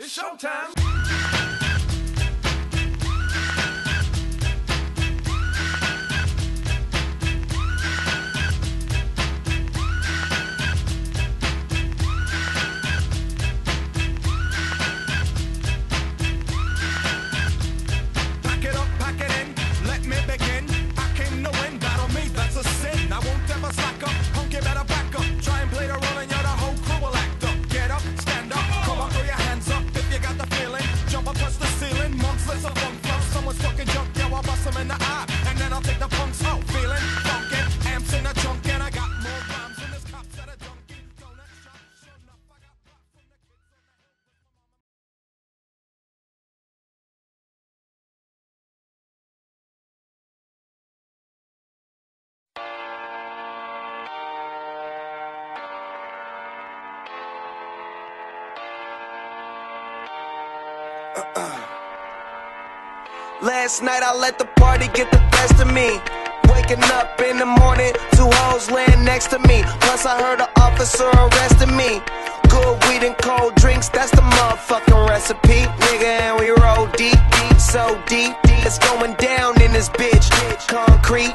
It's showtime. Uh-uh. Last night I let the party get the best of me. Waking up in the morning, two hoes laying next to me. Plus I heard an officer arresting me. Good weed and cold drinks, that's the motherfucking recipe. Nigga, and we roll deep, deep, so deep. Deep. It's going down in this bitch. Concrete,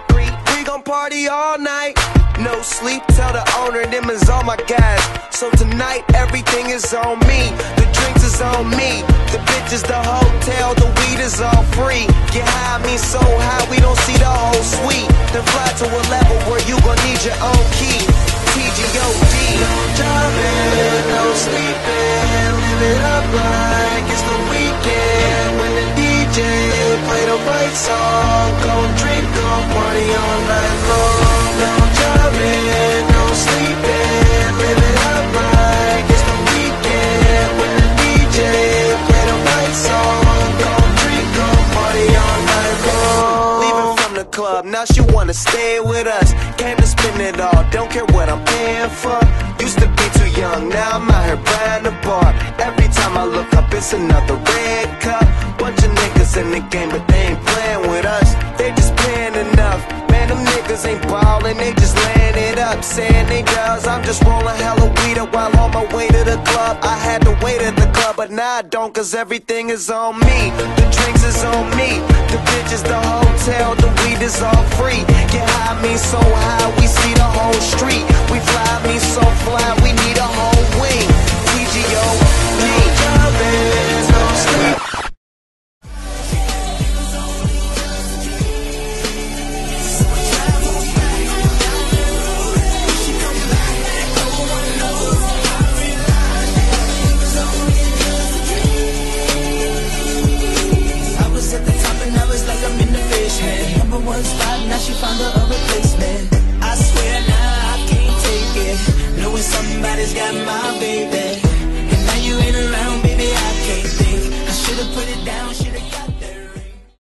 party all night. No sleep, tell the owner them is all my guys. So tonight everything is on me. The drinks is on me. The bitches, the hotel, the weed is all free. Get high, me so high we don't see the whole suite. Then fly to a level where you gon' need your own key. TGOD. No driving, no sleeping. Live it up like it's the weekend. When the DJ play the right song, go drink, go party all night long. No sleeping. It up it's the the DJ play the right song, drink, party all night long. Leaving from the club, now she wanna stay with us. Came to spend it all, don't care what I'm paying for. Used to be too young, now I'm out here buying the bar. Every time I look up, it's another red cup. Bunch of niggas in the game, but they ain't playing ain't they just laying it up. Saying they does, I'm just rolling hella weed up while on my way to the club. I had to wait at the club, but now I don't, cause everything is on me. The drinks is on me. The bitches, the hotel, the weed is all free. So one spot, now she found her a replacement. I swear now nah, I can't take it. Knowing somebody's got my baby. And now you ain't around, baby, I can't think. I should've put it down.